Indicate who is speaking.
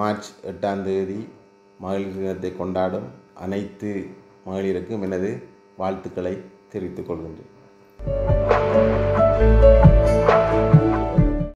Speaker 1: March எட்டாம் தேதி மகளிர் தினத்தை கொண்டாடும் அனைத்து மகளிருக்கும் எனது வாழ்த்துக்களை தெரிவித்துக் கொள்கின்றேன்.